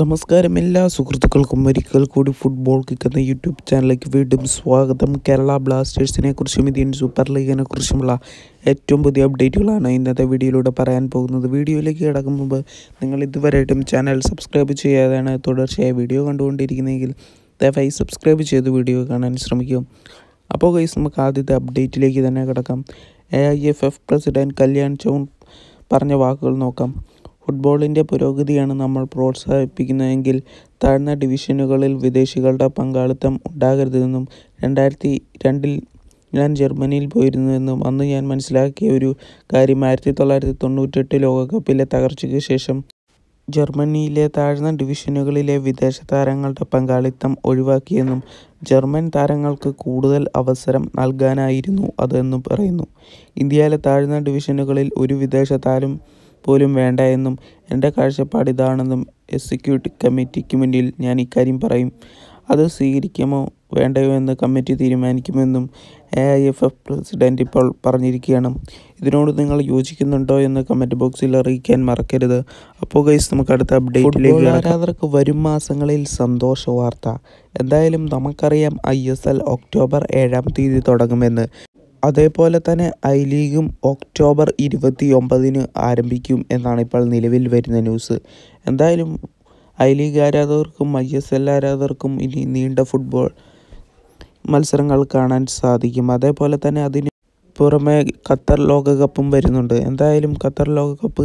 നമസ്കാരം എല്ലാ സുഹൃത്തുക്കൾക്കും ഒരിക്കൽ കൂടി ഫുട്ബോൾ കിക്ക് എന്ന യൂട്യൂബ് ചാനലിലേക്ക് വീണ്ടും സ്വാഗതം. കേരള ബ്ലാസ്റ്റേഴ്സിനെ കുറിച്ചും ഇന്ത്യൻ സൂപ്പർ ലീഗിനെ കുറിച്ചുമുള്ള ഏറ്റവും പുതിയ അപ്ഡേറ്റുകളാണ് ഇന്നത്തെ വീഡിയോയിലൂടെ പറയാൻ പോകുന്നത്. വീഡിയോയിലേക്ക് കിടക്കും മുമ്പ് നിങ്ങൾ ഇതുവരെയായിട്ടും ചാനൽ സബ്സ്ക്രൈബ് ചെയ്യാതെയാണ് തുടർച്ചയായി വീഡിയോ കണ്ടുകൊണ്ടിരിക്കുന്നതെങ്കിൽ ദയവായി സബ്സ്ക്രൈബ് ചെയ്ത് വീഡിയോ കാണാൻ ശ്രമിക്കും അപ്പോൾ ഗൈസ് നമുക്ക് ആദ്യത്തെ അപ്ഡേറ്റിലേക്ക് തന്നെ കിടക്കാം. A I F F president Kalyan Chaubey പറഞ്ഞ വാക്കുകൾ നോക്കാം. ഫുട്ബോളിന്റെ പുരോഗതിയാണ് നമ്മൾ പ്രോത്സാഹിപ്പിക്കുന്നതെങ്കിൽ താഴ്ന്ന ഡിവിഷനുകളിൽ വിദേശികളുടെ പങ്കാളിത്തം ഉണ്ടാകരുതെന്നും രണ്ടായിരത്തി രണ്ടിൽ ഞാൻ ജർമ്മനിയിൽ പോയിരുന്നുവെന്നും അന്ന് ഞാൻ മനസ്സിലാക്കിയ ഒരു കാര്യം ആയിരത്തി തൊള്ളായിരത്തി തൊണ്ണൂറ്റെട്ട് ലോകകപ്പിലെ തകർച്ചയ്ക്ക് ശേഷം ജർമ്മനിയിലെ താഴ്ന്ന ഡിവിഷനുകളിലെ വിദേശ താരങ്ങളുടെ പങ്കാളിത്തം ഒഴിവാക്കിയെന്നും ജർമ്മൻ താരങ്ങൾക്ക് കൂടുതൽ അവസരം നൽകാനായിരുന്നു അതെന്നും പറയുന്നു. ഇന്ത്യയിലെ താഴ്ന്ന ഡിവിഷനുകളിൽ ഒരു വിദേശ താരം പോലും വേണ്ട എന്നും എന്റെ കാഴ്ചപ്പാട് ഇതാണെന്നും എക്സിക്യൂട്ടീവ് കമ്മിറ്റിക്ക് മുന്നിൽ ഞാൻ ഇക്കാര്യം പറയും. അത് സ്വീകരിക്കുമോ വേണ്ടയോ എന്ന് കമ്മിറ്റി തീരുമാനിക്കുമെന്നും A I F F president ഇപ്പോൾ പറഞ്ഞിരിക്കുകയാണ്. ഇതിനോട് നിങ്ങൾ യോജിക്കുന്നുണ്ടോ എന്ന് കമന്റ് ബോക്സിൽ അറിയിക്കാൻ മറക്കരുത്. അപ്പോൾ ഗൈസ് നമുക്ക് അടുത്ത അപ്ഡേറ്റിലേക്ക് ആരാധകർക്ക് വരും മാസങ്ങളിൽ സന്തോഷ വാർത്ത. എന്തായാലും നമുക്കറിയാം ഐ എസ് എൽ ഒക്ടോബർ ഏഴാം തീയതി തുടങ്ങുമെന്ന്. അതേപോലെ തന്നെ ഐ ലീഗും ഒക്ടോബർ ഇരുപത്തി ഒമ്പതിന് ആരംഭിക്കും എന്നാണ് ഇപ്പോൾ നിലവിൽ വരുന്ന ന്യൂസ്. എന്തായാലും ഐ ലീഗ് ആരാധകർക്കും ഐ എസ് എൽ ആരാധകർക്കും ഇനി നീണ്ട ഫുട്ബോൾ മത്സരങ്ങൾ കാണാൻ സാധിക്കും. അതേപോലെ തന്നെ അതിന് പുറമെ ഖത്തർ ലോകകപ്പും വരുന്നുണ്ട്. എന്തായാലും ഖത്തർ ലോകകപ്പ്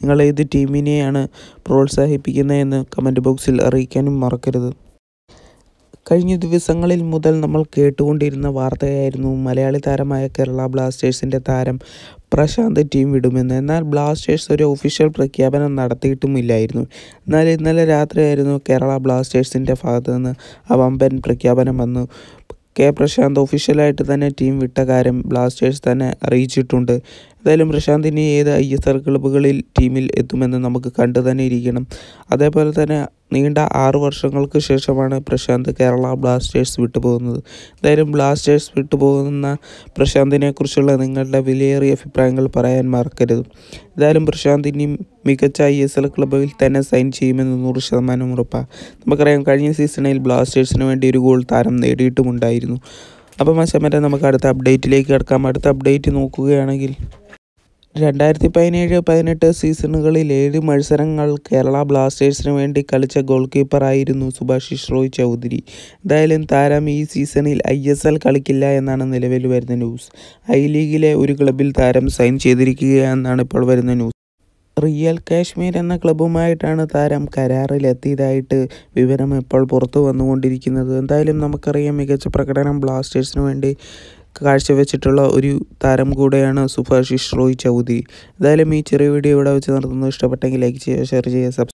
നിങ്ങൾ ഏത് ടീമിനെയാണ് പ്രോത്സാഹിപ്പിക്കുന്നതെന്ന് കമന്റ് ബോക്സിൽ അറിയിക്കാനും മറക്കരുത്. കഴിഞ്ഞ ദിവസങ്ങളിൽ മുതൽ നമ്മൾ കേട്ടുകൊണ്ടിരുന്ന വാർത്തയായിരുന്നു മലയാളി താരമായ കേരള ബ്ലാസ്റ്റേഴ്സിന്റെ താരം പ്രശാന്ത് ടീം വിടുമെന്ന്. എന്നാൽ ബ്ലാസ്റ്റേഴ്സ് ഒരു ഒഫീഷ്യൽ പ്രഖ്യാപനം നടത്തിയിട്ടുമില്ലായിരുന്നു. എന്നാൽ ഇന്നലെ രാത്രിയായിരുന്നു കേരള ബ്ലാസ്റ്റേഴ്സിന്റെ ഭാഗത്തു നിന്ന് ആ വമ്പൻ പ്രഖ്യാപനം വന്നു. കെ പ്രശാന്ത് ഒഫീഷ്യലായിട്ട് തന്നെ ടീം വിട്ട കാര്യം ബ്ലാസ്റ്റേഴ്സ് തന്നെ അറിയിച്ചിട്ടുണ്ട്. എന്തായാലും പ്രശാന്ത് ഇനി ഏത് ഐ എസ് ആർ ക്ലബ്ബുകളിൽ ടീമിൽ എത്തുമെന്ന് നമുക്ക് കണ്ടു തന്നെ ഇരിക്കണം. അതേപോലെ തന്നെ നീണ്ട ആറു വർഷങ്ങൾക്ക് ശേഷമാണ് പ്രശാന്ത് കേരള ബ്ലാസ്റ്റേഴ്സ് വിട്ടുപോകുന്നത്. എന്തായാലും ബ്ലാസ്റ്റേഴ്സ് വിട്ടുപോകുന്ന പ്രശാന്തിനെ കുറിച്ചുള്ള നിങ്ങളുടെ വിലയേറിയ അഭിപ്രായങ്ങൾ പറയാൻ മറക്കരുത്. എന്തായാലും പ്രശാന്ത് ഇനി മികച്ച ഐ എസ് എൽ ക്ലബ്ബിൽ തന്നെ സൈൻ ചെയ്യുമെന്ന് നൂറ് ശതമാനം ഉറപ്പാണ് നമുക്കറിയാം കഴിഞ്ഞ സീസണിൽ ബ്ലാസ്റ്റേഴ്സിന് വേണ്ടി ഒരു ഗോൾ താരം നേടിയിട്ടുമുണ്ടായിരുന്നു. അപ്പം മച്ചമറ്റ നമുക്ക് അടുത്ത അപ്ഡേറ്റിലേക്ക് കിടക്കാം. അടുത്ത അപ്ഡേറ്റ് നോക്കുകയാണെങ്കിൽ രണ്ടായിരത്തി പതിനേഴ് പതിനെട്ട് സീസണുകളിൽ ഏഴ് മത്സരങ്ങൾ കേരള ബ്ലാസ്റ്റേഴ്സിന് വേണ്ടി കളിച്ച ഗോൾ കീപ്പറായിരുന്നു സുഭാഷിഷ് റോയ് ചൗധരി. എന്തായാലും താരം ഈ സീസണിൽ ഐ എസ് എൽ കളിക്കില്ല എന്നാണ് നിലവിൽ വരുന്ന ന്യൂസ്. ഐ ലീഗിലെ ഒരു ക്ലബിൽ താരം സൈൻ ചെയ്തിരിക്കുകയെന്നാണ് ഇപ്പോൾ വരുന്ന ന്യൂസ്. റിയൽ കാശ്മീർ എന്ന ക്ലബ്ബുമായിട്ടാണ് താരം കരാറിലെത്തിയതായിട്ട് വിവരം ഇപ്പോൾ പുറത്തു വന്നുകൊണ്ടിരിക്കുന്നത്. എന്തായാലും നമുക്കറിയാം മികച്ച പ്രകടനം ബ്ലാസ്റ്റേഴ്സിന് വേണ്ടി കാഴ്ചവെച്ചിട്ടുള്ള ഒരു താരം കൂടെയാണ് സുഭാഷിഷ് റോയ് ചൗധരി എന്തായാലും ഈ ചെറിയ വീഡിയോ ഇവിടെ വെച്ച് നടത്തുന്നത് ഇഷ്ടപ്പെട്ടെങ്കിൽ ലൈക്ക് ചെയ്യുക ഷെയർ ചെയ്യുക സബ്സ്ക്രൈബ്